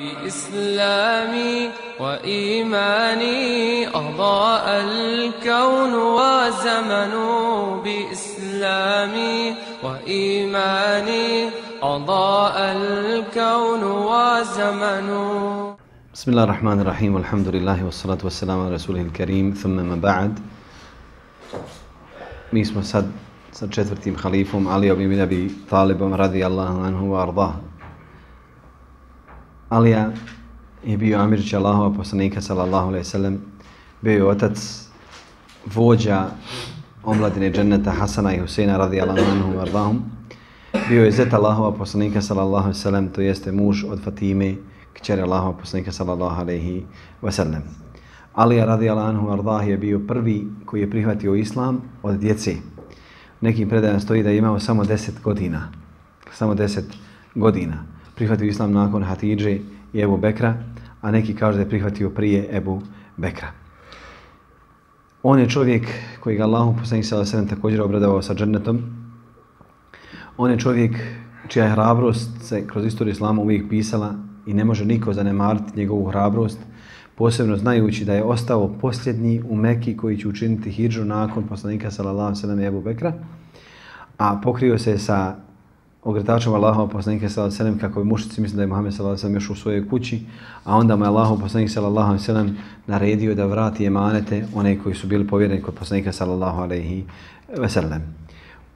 بإسلامي وإيماني أضاء الكون وزمن بإسلامي وإيماني أضاء الكون وزمن بسم الله الرحمن الرحيم والحمد لله والصلاة والسلام على رسوله الكريم ثم ما بعد Mi smo sa četvrtim halifom Alijom ibn Abi Talibom radijallahu anhu wa ardah. Alija je bio Amirić Allahova poslanika sallallahu alaihi sallam, bio je otac vođa omladine dženneta Hasana i Huseina radijallahu anhu wa ardahum. Bio je zet Allahova poslanika sallallahu alaihi sallam, to jeste muž od Fatime, kćer Allahova poslanika sallallahu alaihi wasallam. Alija radijallahu anhu wa ardah je bio prvi koji je prihvatio islam od djece. Nekim predajem stoji da je imao samo 10 godina. Samo 10 godina prihvatio islam nakon Hatidže i Ebu Bekra, a neki kažu da je prihvatio prije Ebu Bekra. On je čovjek koji ga Allahu poslanik sallallahu alejhi također obradovao sa džennetom. On je čovjek čija je hrabrost se kroz istoriju islama uvijek pisala i ne može niko zanemariti njegovu hrabrost, posebno znajući da je ostao posljednji u Mekki koji će učiniti hidžu nakon poslanika sallallahu alejhi ve sellem Ebu Bekra, a pokrio se sa ogrtačom Allahov poslanika sallallahu alejhi ve sellem kako bi mušici mislili da je Muhammed sallallahu alejhi ve sellem još u svojoj kući, a onda mu je Allahov poslanik sallallahu alejhi ve sellem naredio da vrati emanete one koji su bili povjereni kod poslanika sallallahu alejhi ve sellem.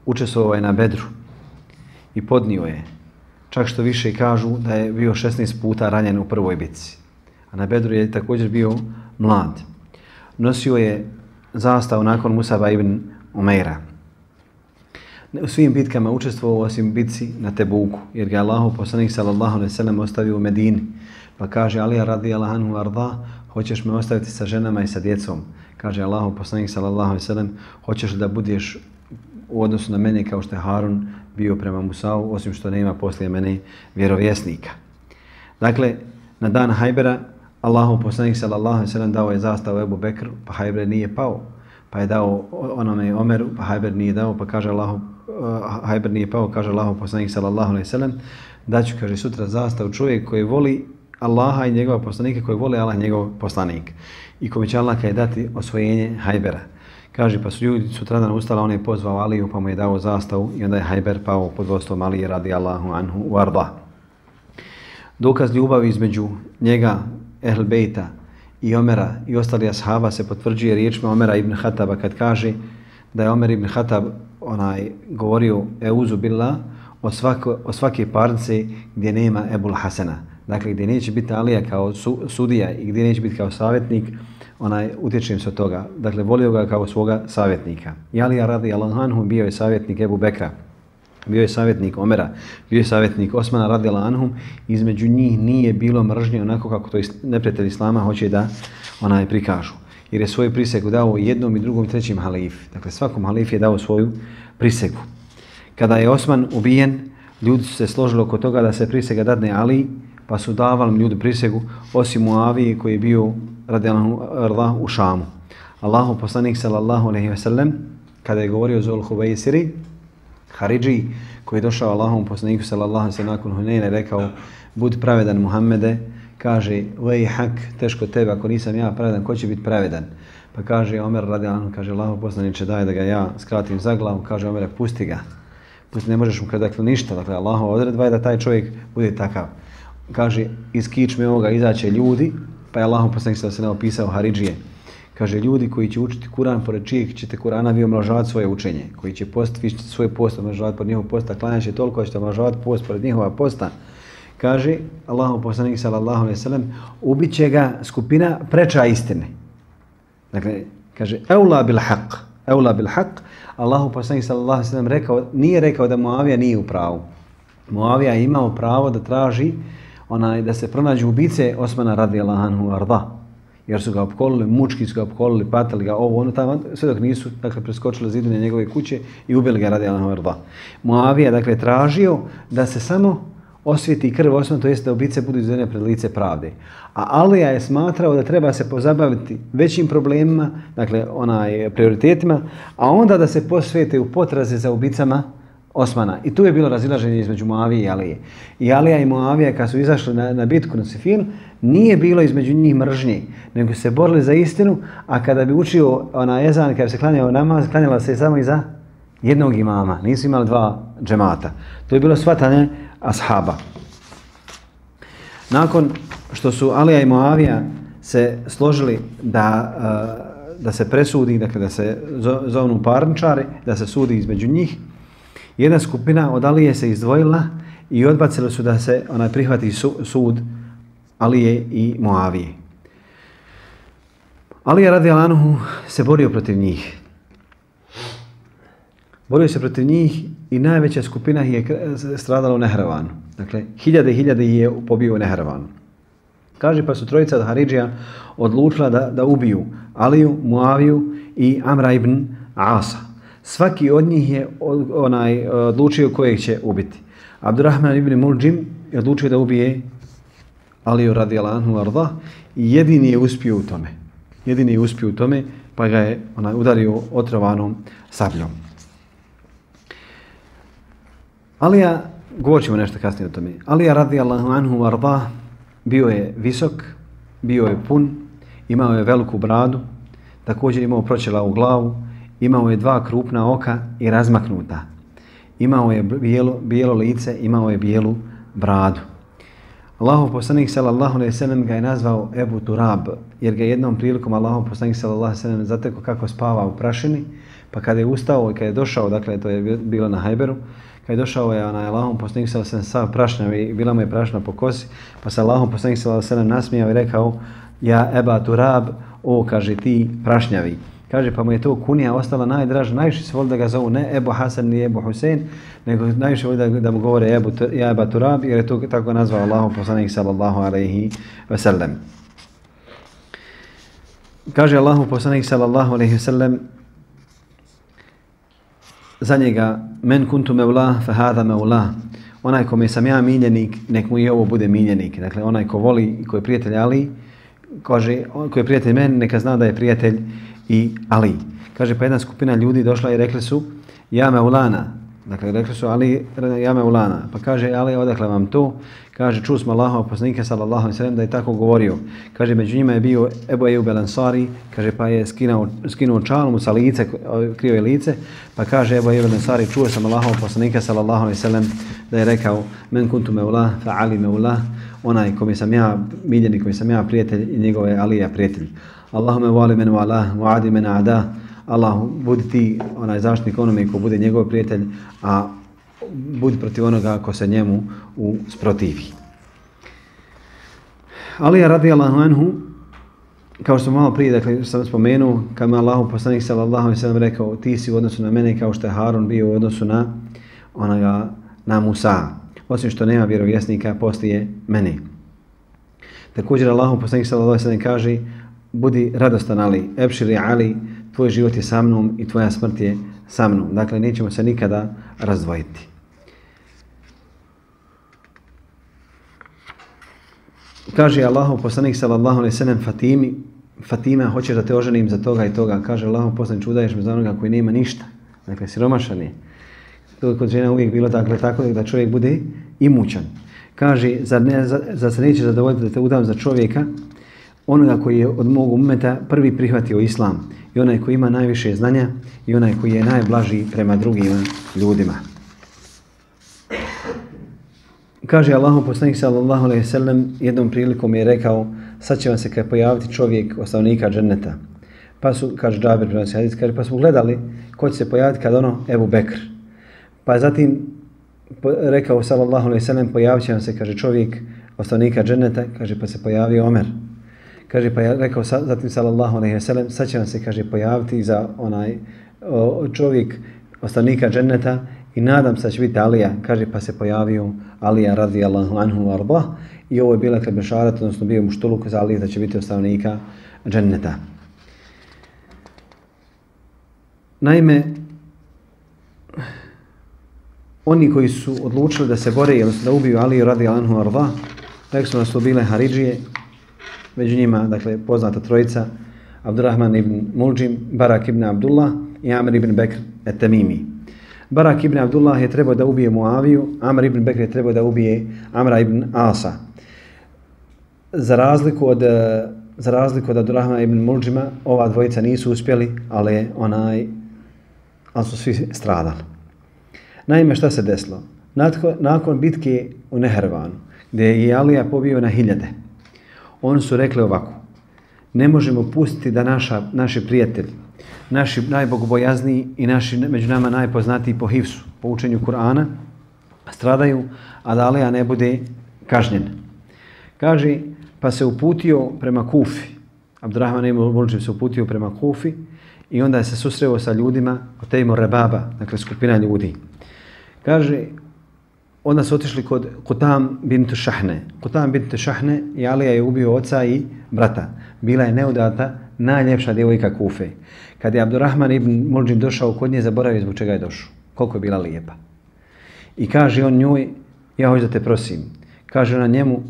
Učestvovao je na Bedru i podnio je. Čak što više kažu da je bio 16 puta ranjen u prvoj bitci. A na Bedru je također bio mlad. Nosio je zastavu nakon Musaba ibn Umeira u svim bitkama učestvovao osim bitci na Tebuku, jer ga Allahu poslanik sallallahu alejhi ve sellem ostavio u Medini. Pa kaže Ali radijallahu anhu arda, hoćeš me ostaviti sa ženama i sa djecom? Kaže Allahu poslanik sallallahu alejhi ve sellem, hoćeš da budeš u odnosu na mene kao što je Harun bio prema Musau, osim što nema poslije mene vjerovjesnika. Dakle, na dan Hajbera, Allahu poslanik sallallahu alejhi ve sellem dao je zastavu Ebu Bekr, pa Hajber nije pao. Pa je dao onome Omeru, pa Hajber nije dao, pa kaže Allahu uh, Hajber nije pao, kaže Allah poslanik sallallahu alaihi sallam, da ću, kaže, sutra zastav čovjek koji voli Allaha i njegova poslanika, koji voli Allah i njegov poslanik. I kome će Allah kaj dati osvojenje Hajbera. Kaže, pa su ljudi sutradan ustala, on je pozvao Aliju, pa mu je dao zastavu i onda je Hajber pao pod vodstvom Alije radi Allahu anhu u Arda. Dokaz ljubavi između njega, Ehl Bejta i Omera i ostali ashaba se potvrđuje riječima Omera ibn Hataba kad kaže da je Omer ibn Hatab onaj govorio Euzu billah o, svako, o svake parnice gdje nema Ebul Hasena. Dakle, gdje neće biti Alija kao su, sudija i gdje neće biti kao savjetnik, onaj utječem se od toga. Dakle, volio ga kao svoga savjetnika. I Alija radi Anhu bio je savjetnik Ebu Bekra. Bio je savjetnik Omera, bio je savjetnik Osmana radi Anhum. Između njih nije bilo mržnje onako kako to neprijatelj Islama hoće da onaj prikažu jer je svoju prisegu dao jednom i drugom i trećim halifi. Dakle, svakom halifi je dao svoju prisegu. Kada je Osman ubijen, ljudi su se složili oko toga da se prisega dadne Ali, pa su davali ljudi prisegu, osim Muavije koji je bio radijalahu u Šamu. Allahu poslanik sallallahu alaihi ve sellem, kada je govorio Zul Hubeisiri, Haridži, koji je došao Allahom poslaniku sallallahu alaihi ve sellem nakon Huneyne, rekao, budi pravedan Muhammede, kaže, vej hak, teško tebe, ako nisam ja pravedan, ko će biti pravedan? Pa kaže Omer radi kaže Allaho poslaniče daj da ga ja skratim za glavu, kaže Omer, pusti ga. Pusti, ne možeš mu kada dakle ništa, dakle Allaho odredba je da taj čovjek bude takav. Kaže, iz kičme ovoga izaće ljudi, pa je Allaho poslaniče da se ne opisao Haridžije. Kaže, ljudi koji će učiti Kur'an, pored čijeg ćete Kur'ana vi omlažavati svoje učenje, koji će post, vi ćete svoj post omlažavati pored njihov posta, klanjaće toliko da ćete omlažavati post pored njihova posta, kaže Allahu poslanik sallallahu alejhi ve sellem ubiće ga skupina preča istine. Dakle kaže eula bil haq, eula bil haq. Allahu poslanik sallallahu alejhi ve sellem rekao nije rekao da Muavija nije u pravu. Muavija je imao pravo da traži onaj da se pronađu ubice Osmana radijallahu anhu arda jer su ga opkolili, mučki su ga opkolili, patali ga ovo, ono tamo, sve dok nisu dakle, preskočili zidine njegove kuće i ubili ga radi Allahu Arda. Muavija dakle, tražio da se samo osvijeti krv osnovno, to jeste da ubice budu izvedene pred lice pravde. A Alija je smatrao da treba se pozabaviti većim problemima, dakle onaj prioritetima, a onda da se posvete u potraze za ubicama Osmana. I tu je bilo razilaženje između Moavije i Alije. I Alija i Moavija kad su izašli na, na bitku na Sifin, nije bilo između njih mržnje, nego se borili za istinu, a kada bi učio ona ezan, kada bi se klanjao namaz, klanjala se samo i za jednog imama. Nisu imali dva džemata. To je bilo shvatanje ashaba. Nakon što su Alija i Moavija se složili da, e, da se presudi, dakle da se zovnu parničari, da se sudi između njih, jedna skupina od Alije se izdvojila i odbacili su da se onaj prihvati su, sud Alije i Moavije. Alija radi Alanuhu se borio protiv njih. Borio se protiv njih i najveća skupina je stradala u Nehravanu. Dakle, hiljade i hiljade je pobio u Nehravanu. Kaže pa su trojica od Haridžija odlučila da, da ubiju Aliju, Muaviju i Amra ibn Asa. Svaki od njih je onaj odlučio kojeg će ubiti. Abdurrahman ibn Muljim je odlučio da ubije Aliju radijalanhu arda i jedini je uspio u tome. Jedini je uspio u tome pa ga je onaj udario otrovanom sabljom. Alija, govorit ćemo nešto kasnije o tome. Alija radijallahu anhu arda bio je visok, bio je pun, imao je veliku bradu, također imao pročela u glavu, imao je dva krupna oka i razmaknuta. Imao je bijelo, bijelo lice, imao je bijelu bradu. Allahov poslanik sallallahu alejhi ve sellem ga je nazvao Ebu Turab, jer ga jednom prilikom Allahov poslanik sallallahu alejhi ve sellem zateko kako spava u prašini, pa kada je ustao i kada je došao, dakle to je bilo na Hajberu, kad je došao je onaj Allahom poslanik sa sam sav prašnjav i bila mu je prašna po kosi, pa se Allahom poslanik sa sam nasmijao i rekao: "Ja Eba Turab, o kaže ti prašnjavi." Kaže, pa mu je to kunija ostala najdraža, najviše se voli da ga zovu ne Ebu Hasan ni Ebu Husein, nego najviše voli da, da mu govore Ebu, ja Eba Turab, jer je to tako nazvao Allahom poslanik sallallahu alaihi ve sellem. Kaže Allahu poslanik sallallahu alaihi ve sellem, za njega, men kuntu mevla, fe hada mevla. Onaj kome sam ja miljenik, nek mu i ovo bude miljenik. Dakle, onaj ko voli i ko je prijatelj Ali, kaže, ko je prijatelj meni, neka zna da je prijatelj i Ali. Kaže, pa jedna skupina ljudi došla i rekli su, ja Maulana. Dakle, rekli su, Ali, ja me ulana. Pa kaže, Ali, odakle vam to? Kaže, čuo smo Allahova poslanika, sallallahu alaihi sallam, da je tako govorio. Kaže, među njima je bio Ebu Eju Belansari, kaže, pa je skinuo, skinuo čalmu sa lice, krio je lice, pa kaže, Ebu Eju Belansari, čuo sam Allahova poslanika, sallallahu alaihi sallam, da je rekao, men kuntu me ula, fa Ali me ula, onaj kome sam ja miljeni, kome sam ja prijatelj i njegove Alija prijatelj. Allahume vali men valah, wa adi men adah, Allah, budi ti onaj zaštitnik onome ko bude njegov prijatelj, a budi protiv onoga ko se njemu u sprotivi. Ali je radi Allahu anhu, kao što malo prije, dakle, sam spomenuo, kad me Allahu poslanik sallallahu alaihi sallam rekao, ti si u odnosu na mene kao što je Harun bio u odnosu na onoga, na Musa. Osim što nema vjerovjesnika, poslije mene. Također Allahu poslanik sallallahu alaihi sallam kaže, budi radostan Ali, Ebširi Ali, tvoj život je sa mnom i tvoja smrt je sa mnom. Dakle, nećemo se nikada razdvojiti. Kaže Allahu poslanik sallallahu alejhi ve sellem Fatimi, Fatima, hoćeš da te oženim za toga i toga? Kaže Allahu poslanik, čudaješ me za onoga koji nema ništa. Dakle, siromašan je. To je kod žena uvijek bilo dakle, tako da čovjek bude imućan. Kaže, zar, ne, za, za se neće zadovoljiti da te udam za čovjeka onoga koji je od mog umeta prvi prihvatio islam i onaj koji ima najviše znanja i onaj koji je najblaži prema drugim ljudima. Kaže Allahu poslanik sallallahu alejhi ve sellem jednom prilikom je rekao sad će vam se kad pojaviti čovjek ostavnika dženneta. Pa su, kaže Džabir prenosi hadis, kaže, pa smo gledali ko će se pojaviti kad ono Ebu Bekr. Pa zatim rekao sallallahu alejhi ve sellem pojaviće vam se, kaže čovjek ostavnika dženneta, kaže pa se pojavio Omer. Kaže, pa je rekao zatim sallallahu alaihi wa sallam, sad će vam se, kaže, pojaviti za onaj o, čovjek ostanika dženneta i nadam se da će biti Alija. Kaže, pa se pojavio Alija radijallahu anhu arba i ovo je bila klebešarat, odnosno bio muštuluk za Alija da će biti ostanika dženneta. Naime, oni koji su odlučili da se bore, odnosno da ubiju Aliju radijallahu anhu arba, rekli su nas to bile Haridžije, među njima, dakle, poznata trojica, Abdurrahman ibn Muljim, Barak ibn Abdullah i Amr ibn Bekr et Tamimi. Barak ibn Abdullah je trebao da ubije Muaviju, Amr ibn Bekr je trebao da ubije Amra ibn Asa. Za razliku od za razliku od Abdurrahmana ibn Muljima, ova dvojica nisu uspjeli, ali onaj ali su svi stradali. Naime, šta se desilo? Nakon, nakon bitke u Nehervanu, gdje je Alija pobio na hiljade, oni su rekli ovako, ne možemo pustiti da naša, naši prijatelji, naši najbogobojazniji i naši među nama najpoznatiji po Hivsu, po učenju Kur'ana, stradaju, a da Alija ne bude kažnjen. Kaže, pa se uputio prema Kufi. Abdurrahman ibn Bulčev se uputio prema Kufi i onda je se susreo sa ljudima od Tejmo Rebaba, dakle skupina ljudi. Kaže, onda su otišli kod Kutam bintu Šahne. Kutam bintu Šahne i Alija je ubio oca i brata. Bila je neudata, najljepša djevojka Kufe. Kad je Abdurrahman ibn Mulđim došao kod nje, zaboravio zbog čega je došao. Koliko je bila lijepa. I kaže on njoj, ja hoću da te prosim. Kaže na njemu,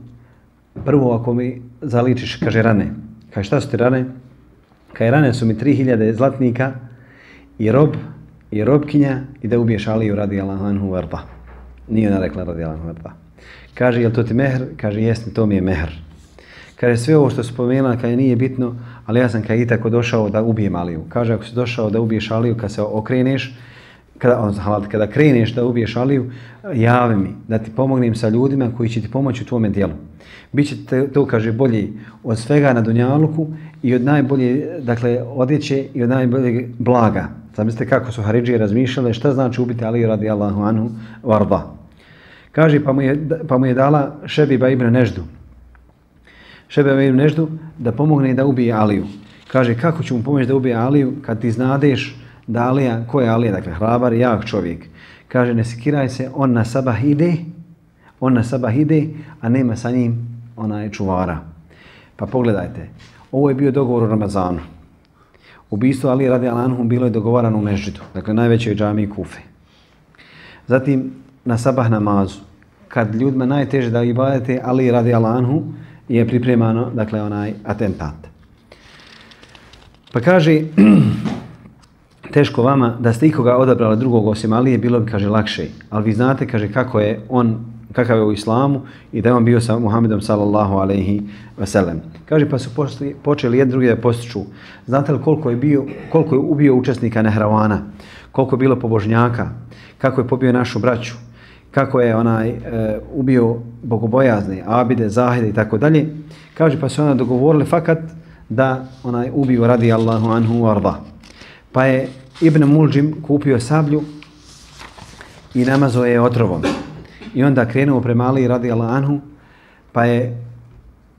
prvo ako mi zaličiš, kaže rane. Kaže šta su ti rane? Kaže rane su mi 3000 zlatnika i rob, i robkinja i da ubiješ Aliju radi Allahanhu vardahu. Nije ona rekla radi Allahanhu. Kaže, jel to ti mehr? Kaže, jesni, to mi je mehr. Kaže, sve ovo što spomenula, kaže, nije bitno, ali ja sam kaj i tako došao da ubijem Aliju. Kaže, ako si došao da ubiješ Aliju, kad se okreneš, kada, on, kada kreneš da ubiješ Aliju, javi mi da ti pomognem sa ljudima koji će ti pomoći u tvome dijelu. Biće to, kaže, bolji od svega na Dunjaluku i od najbolje, dakle, odjeće i od najbolje blaga. Zamislite kako su Haridžije razmišljale šta znači ubiti Ali radi Allahu anhu varda. Kaže, pa mu je, pa mu je dala Šebiba ibn Neždu. Šebiba ibn Neždu da pomogne da ubije Aliju. Kaže, kako ću mu pomoći da ubije Aliju kad ti znadeš da Alija, ko je Alija, dakle, hrabar i jak čovjek. Kaže, ne sikiraj se, on na sabah ide, on na sabah ide, a nema sa njim onaj čuvara. Pa pogledajte, ovo je bio dogovor u Ramazanu. Ubistvo Ali radi Alanhum bilo je dogovarano u Mežidu, dakle najvećoj džami Kufe. Zatim na sabah namazu, kad ljudima najteže da ibadete Ali radi Alanhu, je pripremano, dakle, onaj atentat. Pa kaže, teško vama da ste ikoga odabrali drugog osim Alije, bilo bi, kaže, lakše. Ali vi znate, kaže, kako je on, kakav je u islamu i da je on bio sa Muhammedom sallallahu alaihi sellem. Kaže, pa su počeli jedni drugi da postiču. Znate li koliko je, bio, koliko je ubio učesnika Nehravana? Koliko je bilo pobožnjaka? Kako je pobio našu braću? Kako je onaj e, ubio bogobojazne, abide, zahide i tako dalje? Kaže, pa su ona dogovorili fakat da onaj ubio radi Allahu anhu arda. Pa je Ibn Muljim kupio sablju i namazao je otrovom. I onda krenuo prema Ali radi anhu, pa je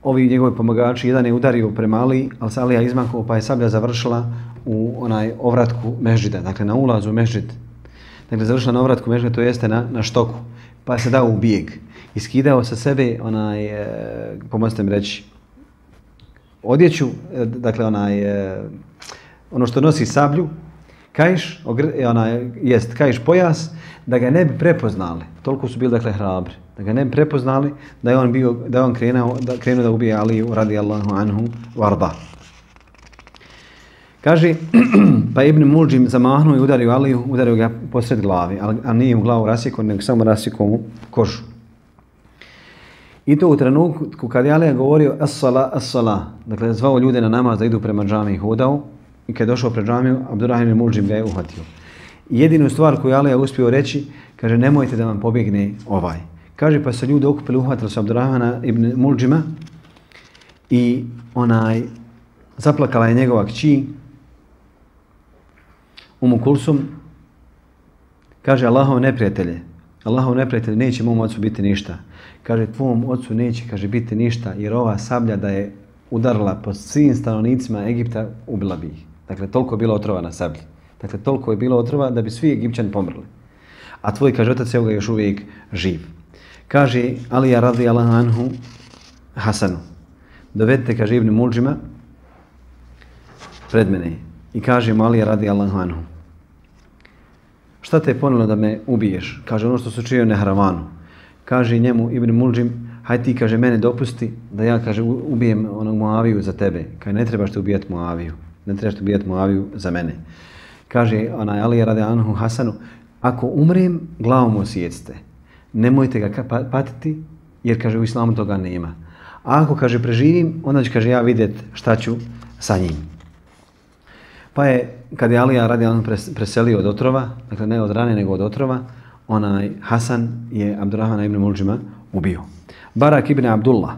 ovi njegovi pomagači, jedan je udario prema Ali, ali se Alija izmakao, pa je sablja završila u onaj ovratku mežida, dakle na ulazu mežid. Dakle, završila na ovratku mežida, to jeste na, na štoku, pa se dao u bijeg. I skidao sa sebe onaj, e, pomozite mi reći, odjeću, e, dakle onaj, e, ono što nosi sablju, kajš, ogr, e, ona jest kajš pojas, da ga ne bi prepoznali. Toliko su bili dakle hrabri. Da ga ne bi prepoznali da je on bio da je on krenuo da krenuo da ubije Aliju radijallahu anhu warda. Kaže pa Ibn Muljim zamahnuo i udario Aliju, udario ga posred glavi, ali a nije u glavu rasjekao, nego samo rasjekao mu kožu. I to u trenutku kad je Alija govorio as-sala, as-sala, dakle zvao ljude na namaz da idu prema džami i hodao, I kad je došao pred džamiju, Abdurrahim ibn Muljim ga je uhvatio. Jedinu stvar koju Alija uspio reći, kaže, nemojte da vam pobjegne ovaj. Kaže, pa se ljudi okupili, uhvatili su Abdurrahmana ibn Muljima i onaj, zaplakala je njegova kći, Umu Kulsum, kaže, Allahov neprijatelje, Allahov neprijatelje, neće mom ocu biti ništa. Kaže, tvom ocu neće, kaže, biti ništa, jer ova sablja da je udarila po svim stanovnicima Egipta, ubila bi ih. Dakle, toliko je bila otrovana sablja. Dakle, toliko je bilo otrova da bi svi Egipćani pomrli. A tvoj, kaže, otac je još uvijek živ. Kaže Alija radi Allah anhu Hasanu. Dovedite, kaže Ibn Mulđima pred mene. I kaže mu Alija radi Allah anhu. Šta te je ponilo da me ubiješ? Kaže ono što su čio Nehravanu. Kaže njemu Ibn Mulđim, hajde ti, kaže, mene dopusti da ja, kaže, ubijem onog Moaviju za tebe. Kaže, ne trebaš te ubijati Moaviju ne trebaš ubijati Muaviju za mene. Kaže onaj Ali radi Anhu Hasanu, ako umrem, glavom osjecite. Nemojte ga pa-, patiti, jer kaže u islamu toga nema. A ako kaže preživim, onda će kaže ja vidjet šta ću sa njim. Pa je, kad je Alija radi on preselio od otrova, dakle ne od rane nego od otrova, onaj Hasan je Abdurrahmana ibn Mulđima ubio. Barak ibn Abdullah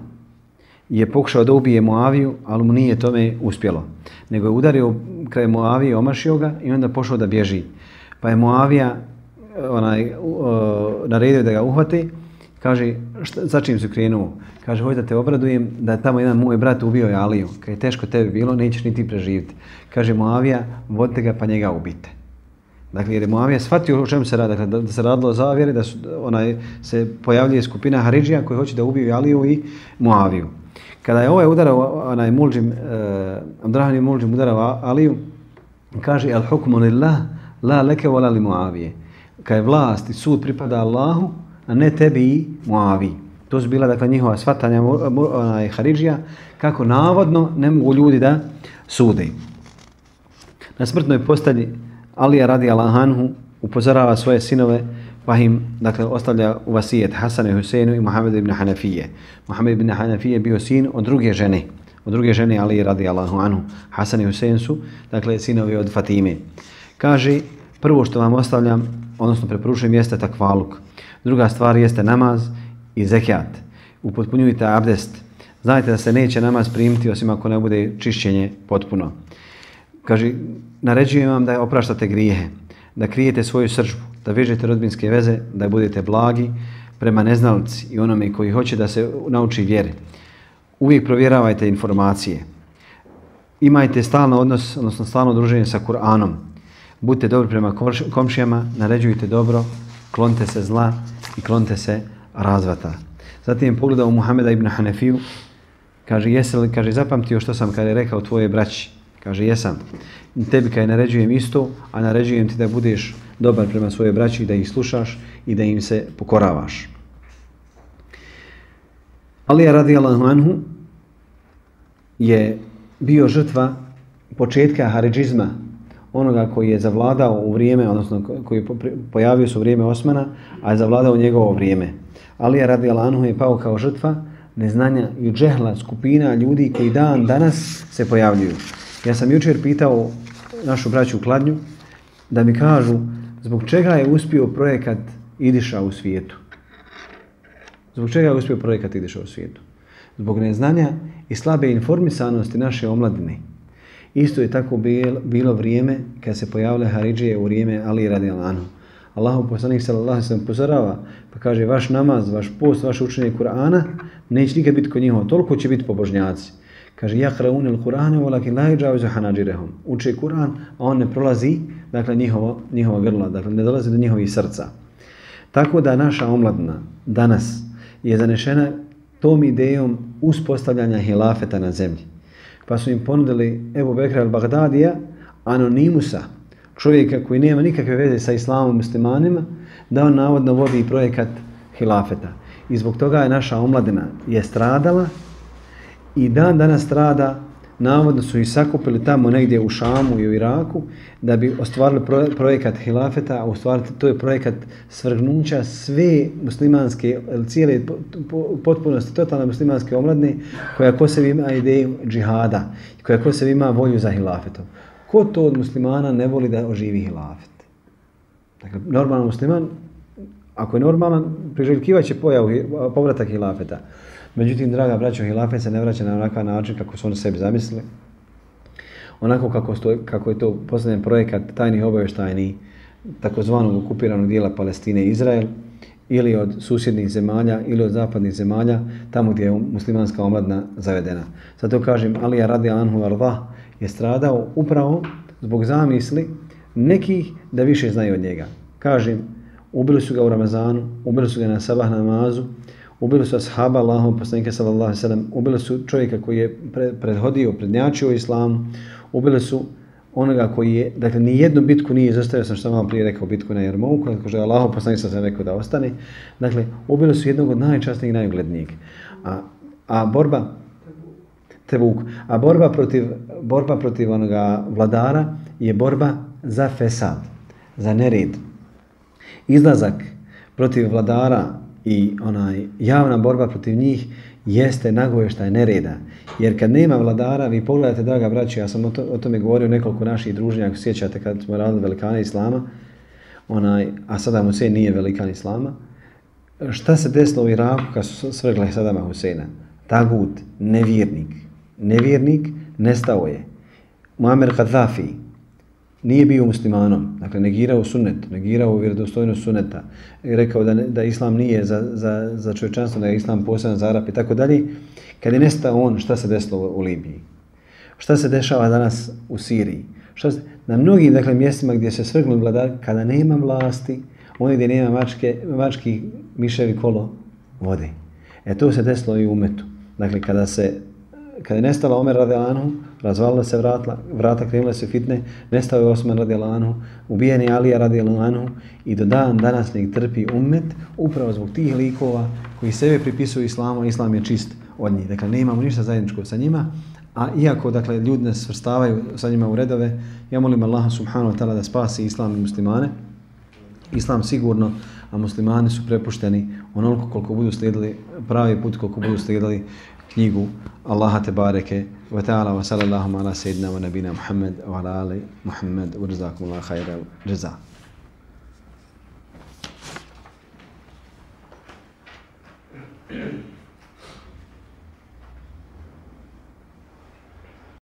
je pokušao da ubije Moaviju, ali mu nije tome uspjelo. Nego je udario kraj Moavije, omašio ga i onda pošao da bježi. Pa je Moavija eh, onaj, uh, naredio da ga uhvati, kaže, šta, za čim su krenuo? Kaže, hoj da te obradujem da je tamo jedan moj brat ubio je Aliju. Kad je teško tebi bilo, nećeš ni ti preživiti. Kaže, Moavija, vodite ga pa njega ubite. Dakle, jer je Muavija shvatio o čemu se radi, dakle, da, da se radilo o zavjeri, da su, onaj, se pojavljuje skupina Haridžija koji hoće da ubiju Aliju i Muaviju. Kada je ovaj udarao, onaj Mulđim, uh, eh, Abdrahan i Mulđim udarao Aliju, kaže, al hukmu lillah, la leke vola li Muavije. Kad je vlast i sud pripada Allahu, a ne tebi i Muaviji. To su bila dakle njihova svatanja onaj Haridžija kako navodno ne mogu ljudi da sude. Na smrtnoj postelji Alija radi Allahanhu upozorava svoje sinove pa im dakle, ostavlja u vasijet Hasane Huseinu i Muhammed ibn Hanafije. Muhammed ibn Hanafije je bio sin od druge žene. Od druge žene Ali radi Allahu anhu. Hasan i Husein su dakle, sinovi od Fatime. Kaže, prvo što vam ostavljam, odnosno preporučujem, jeste takvaluk. Druga stvar jeste namaz i zekijat. Upotpunjujte abdest. Znajte da se neće namaz primiti osim ako ne bude čišćenje potpuno. Kaže, naređujem vam da opraštate grijehe, da krijete svoju sržbu, da vežete rodbinske veze, da budete blagi prema neznalci i onome koji hoće da se nauči vjere. Uvijek provjeravajte informacije. Imajte stalno odnos, odnosno stalno druženje sa Kur'anom. Budite dobri prema komšijama, naređujte dobro, klonite se zla i klonite se razvata. Zatim pogledao Muhameda ibn Hanefiju, kaže, jesi li, kaže, zapamtio što sam kada je rekao tvoje braći? Kaže, jesam. Tebi kaj naređujem isto, a naređujem ti da budeš dobar prema svoje braći, da ih slušaš i da im se pokoravaš. Alija radijallahu anhu je bio žrtva početka haridžizma, onoga koji je zavladao u vrijeme, odnosno koji je pojavio se u vrijeme Osmana, a je zavladao njegovo vrijeme. Alija radijallahu anhu je pao kao žrtva neznanja i džehla skupina ljudi koji dan danas se pojavljuju. Ja sam jučer pitao našu braću u Kladnju da mi kažu zbog čega je uspio projekat Idiša u svijetu. Zbog čega je uspio projekat Idiša u svijetu? Zbog neznanja i slabe informisanosti naše omladine. Isto je tako bilo vrijeme kad se pojavile Haridžije u vrijeme Ali radijalanu. Allahu poslanik sallallahu alejhi ve upozorava, pa kaže vaš namaz, vaš post, vaše učenje Kur'ana neće nikad biti kod njih, toliko će biti pobožnjaci. Kaže yaqraun al-Qur'ana walakin la yajawizu hanajirahum. Uče Kur'an, a on ne prolazi dakle njihovo njihovo grlo, dakle ne dolazi do njihovih srca. Tako da naša omladina danas je zanešena tom idejom uspostavljanja hilafeta na zemlji. Pa su im ponudili Ebu Bekra al-Baghdadija, anonimusa, čovjeka koji nema nikakve veze sa islamom muslimanima, da on navodno vodi projekat hilafeta. I zbog toga je naša omladina je stradala i dan danas strada, navodno su ih sakupili tamo negdje u Šamu i u Iraku, da bi ostvarili projekat hilafeta, a u to je projekat svrgnuća sve muslimanske, cijele potpunosti, totalne muslimanske omladne, koja ko se ima ideju džihada, koja ko se ima volju za hilafetom. Ko to od muslimana ne voli da oživi hilafet? Dakle, normalan musliman, ako je normalan, priželjkivaće pojavu, povratak hilafeta. Međutim, draga braćo, hilafet se ne vraća na onakav način kako su oni sebi zamislili. Onako kako, sto, kako je to posljednji projekat tajnih obaveštajni takozvanog okupiranog dijela Palestine i Izrael ili od susjednih zemalja ili od zapadnih zemalja tamo gdje je muslimanska omladna zavedena. Zato kažem, Alija radi Anhu Arda je stradao upravo zbog zamisli nekih da više znaju od njega. Kažem, ubili su ga u Ramazanu, ubili su ga na sabah namazu, ubili su ashaba Allahom poslanika sallallahu alaihi sallam, ubili su čovjeka koji je prethodio, prednjačio islamu, ubili su onoga koji je, dakle, ni jednu bitku nije izostavio, sam što malo prije rekao, bitku na Jermovu, kako je Allahom poslanik sam rekao da ostane. Dakle, ubili su jednog od najčastnijih i najuglednijih. A, a borba, Tebuk, a borba protiv, borba protiv onoga vladara je borba za fesad, za nered. izlazak protiv vladara i onaj javna borba protiv njih jeste nagovještaj nereda. Jer kad nema vladara, vi pogledajte, draga braći, ja sam o, to, o tome govorio nekoliko naših druženja, ako sjećate kad smo radili velikane Islama, onaj, a Saddam Hussein nije velikan Islama, šta se desilo u Iraku kad su svrgli Saddama Husseina? Tagut, nevjernik. Nevjernik nestao je. Muammer Gaddafi nije bio muslimanom, dakle negirao sunnet, negirao vjerodostojnost sunneta, rekao da, da islam nije za, za, za čovječanstvo, da je islam poseban za Arab i tako dalje. Kad je nestao on, šta se desilo u Libiji? Šta se dešava danas u Siriji? Šta se, na mnogim dakle, mjestima gdje se svrgnu vladar, kada nema vlasti, oni gdje nema mačke, mački miševi kolo vode. E to se desilo i u Umetu. Dakle, kada se kada je nestala Omer radi razvalila se vrata, vrata krenule se fitne, nestao je Osman radi ubijen je Alija radi i do dan danas nek trpi umet upravo zbog tih likova koji sebe pripisuju islamu, islam je čist od njih. Dakle, ne imamo ništa zajedničko sa njima, a iako dakle, ljudi nas svrstavaju sa njima u redove, ja molim Allaha subhanahu wa ta'ala da spasi islam i muslimane. Islam sigurno, a muslimani su prepušteni onoliko koliko budu slijedili pravi put, koliko budu slijedili knjigu Allaha te bareke wa ta'ala wa sallallahu ala sayyidina wa nabina Muhammad wa ala ali Muhammad wa jazakumullahu khairan jazaa.